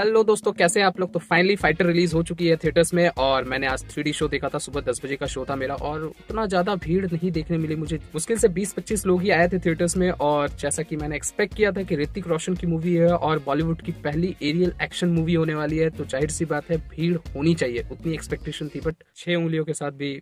Hello दोस्तों, कैसे हैं आप लोग? तो फाइनली फाइटर रिलीज़ हो चुकी है थिएटर्स में और मैंने आज थ्री शो देखा था, सुबह दस बजे का शो था मेरा और उतना ज़्यादा भीड़ नहीं देखने मिली मुझे। मुश्किल से 20-25 लोग ही आए थे थिएटर्स में और जैसा कि मैंने एक्सपेक्ट किया था कि ऋतिक रोशन की मूवी है और बॉलीवुड की पहली एरियल एक्शन मूवी होने वाली है तो ज़ाहिर सी बात है, भीड़ होनी चाहिए, उतनी एक्सपेक्टेशन थी बट छह उंगलियों के साथ भी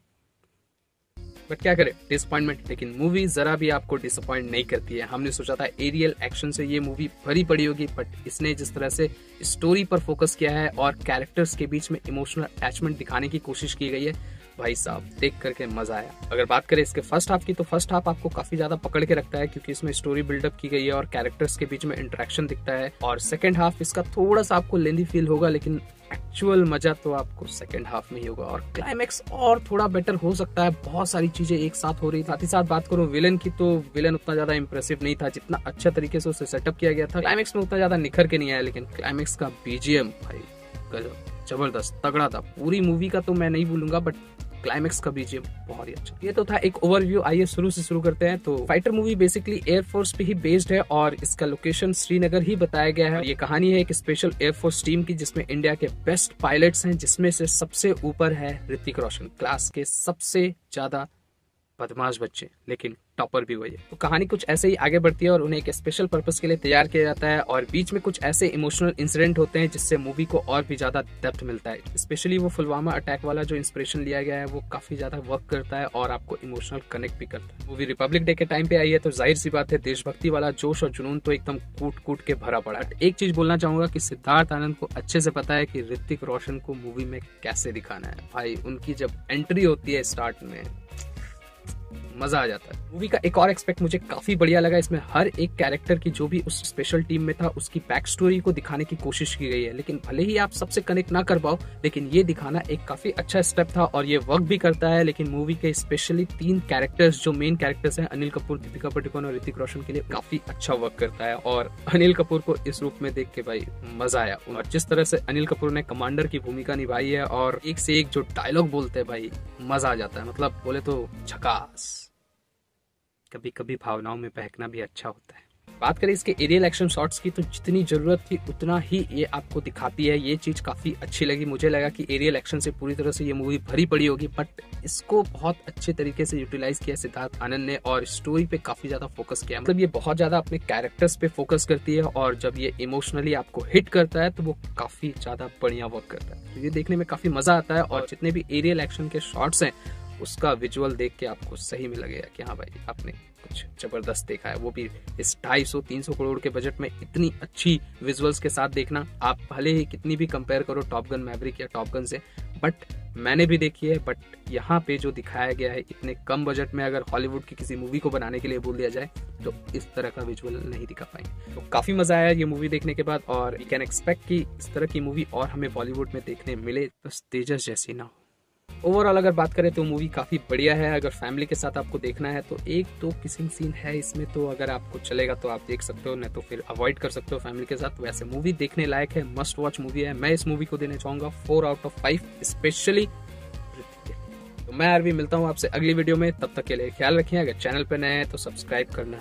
बट क्या करें? डिसअपॉइंटमेंट लेकिन मूवी जरा भी आपको डिसअपॉइंट नहीं करती है। हमने सोचा था एरियल एक्शन से ये मूवी भरी पड़ी होगी बट इसने जिस तरह से स्टोरी पर फोकस किया है और कैरेक्टर्स के बीच में इमोशनल अटैचमेंट दिखाने की कोशिश की गई है, भाई साहब, देख करके मज़ा आया। अगर बात करें इसके फ़र्स्ट हाफ़ की तो फ़र्स्ट हाफ़ आपको काफ़ी ज़्यादा पकड़ के रखता है, क्योंकि इसमें स्टोरी बिल्डअप की गई है और कैरेक्टर्स के बीच में इंटरेक्शन दिखता है। और सेकंड हाफ़ इसका थोड़ा सा आपको लेंदी फील होगा, लेकिन एक्चुअल मज़ा तो आपको सेकेंड हाफ़ में ही होगा और क्लाइमेक्स और थोड़ा बेटर हो सकता है। बहुत सारी चीज़ें एक साथ हो रही साथ ही साथ बात करूँ विलन की तो विलन उतना ज़्यादा इंप्रेसिव नहीं था। जितना अच्छा तरीके से उसे सेटअप किया गया था क्लाइमेक्स में उतना ज़्यादा निखर के नहीं आया, लेकिन क्लाइमेक्स का बीजीएम भाई, गजब, ज़बरदस्त, तगड़ा था। पूरी मूवी का तो मैं नहीं भूलूँगा बट क्लाइमेक्स का बीजीएम बहुत ही अच्छा। ये तो था एक ओवरव्यू आइए शुरू से शुरू करते हैं। तो फाइटर मूवी बेसिकली एयरफोर्स पे ही बेस्ड है और इसका लोकेशन श्रीनगर ही बताया गया है। ये कहानी है एक स्पेशल एयरफोर्स टीम की जिसमें इंडिया के बेस्ट पायलट्स हैं, जिसमें से सबसे ऊपर है ऋतिक रोशन। क्लास के सबसे ज़्यादा बदमाश बच्चे, लेकिन टॉपर भी वही है। तो कहानी कुछ ऐसे ही आगे बढ़ती है और उन्हें एक स्पेशल पर्पस के लिए तैयार किया जाता है और बीच में कुछ ऐसे इमोशनल इंसिडेंट होते हैं जिससे मूवी को और भी ज़्यादा डेप्थ मिलता है। स्पेशली वो फुलवामा अटैक वाला जो इंस्पिरेशन लिया गया है, वो काफ़ी ज़्यादा वर्क करता है और आपको इमोशनल कनेक्ट भी करता है। मूवी रिपब्लिक डे के टाइम पे आई है तो ज़ाहिर सी बात है देशभक्ति वाला जोश और जुनून तो एकदम कूट कूट के भरा पड़ा एक चीज़ बोलना चाहूँगा की सिद्धार्थ आनंद को अच्छे से पता है की ऋतिक रोशन को मूवी में कैसे दिखाना है। भाई, उनकी जब एंट्री होती है स्टार्ट में मज़ा आ जाता है। मूवी का एक और एक्सपेक्ट मुझे काफ़ी बढ़िया लगा, इसमें हर एक कैरेक्टर की जो भी उस स्पेशल टीम में था, उसकी बैक स्टोरी को दिखाने की कोशिश की गई है। लेकिन भले ही आप सबसे कनेक्ट ना कर पाओ, लेकिन ये दिखाना एक काफ़ी अच्छा स्टेप था और ये वर्क भी करता है। लेकिन मूवी के स्पेशली तीन कैरेक्टर्स जो मेन कैरेक्टर्स हैं, अनिल कपूर, दीपिका पटिकोन और ऋतिक रोशन के लिए काफ़ी अच्छा वर्क करता है। और अनिल कपूर को इस रूप में देख के भाई मज़ा आया। और जिस तरह से अनिल कपूर ने कमांडर की भूमिका निभाई है और एक से एक जो डायलॉग बोलते हैं भाई, मज़ा आ जाता है। मतलब बोले तो झकास। कभी कभी भावनाओं में बहकना भी अच्छा होता है। बात करें इसके एरियल एक्शन शॉट्स की तो जितनी ज़रूरत थी, उतना ही ये आपको दिखाती है। ये चीज़ काफ़ी अच्छी लगी। मुझे लगा कि एरियल एक्शन से पूरी तरह से ये मूवी भरी पड़ी होगी बट इसको बहुत अच्छे तरीके से यूटिलाइज किया सिद्धार्थ आनंद ने और स्टोरी पे काफ़ी ज़्यादा फोकस किया। मतलब ये बहुत ज़्यादा अपने कैरेक्टर्स पे फोकस करती है और जब ये इमोशनली आपको हिट करता है तो वो काफ़ी ज़्यादा बढ़िया वर्क करता है। तो ये देखने में काफ़ी मज़ा आता है और जितने भी एरियल एक्शन के शॉर्ट्स हैं उसका विजुअल देख के आपको सही में लगेगा कि हाँ भाई, आपने कुछ ज़बरदस्त देखा है। वो भी इस ढाई सौ, तीन सौ करोड़ के बजट में इतनी अच्छी विजुअल्स के साथ देखना। आप भले ही कितनी भी कंपेयर करो टॉप गन मैवरिक या टॉप गन से बट मैंने भी देखी है बट यहाँ पे जो दिखाया गया है, इतने कम बजट में अगर हॉलीवुड की किसी मूवी को बनाने के लिए बोल दिया जाए तो इस तरह का विजुअल नहीं दिखा पाएँगे। तो काफ़ी मज़ा आया ये मूवी देखने के बाद, और यू कैन एक्सपेक्ट कि इस तरह की मूवी और हमें बॉलीवुड में देखने मिले बस तेजस जैसी ना हो। ओवरऑल अगर बात करें तो मूवी काफ़ी बढ़िया है। अगर फैमिली के साथ आपको देखना है तो एक तो किसिंग सीन है इसमें तो अगर आपको चलेगा तो आप देख सकते हो, नहीं तो फिर अवॉइड कर सकते हो फैमिली के साथ। वैसे मूवी देखने लायक है मस्ट वॉच मूवी है। मैं इस मूवी को देना चाहूँगा four out of five specially तो मैं आरवी मिलता हूँ आपसे अगली वीडियो में, तब तक के लिए ख्याल रखिए। अगर चैनल पर नए हैं तो सब्सक्राइब करना।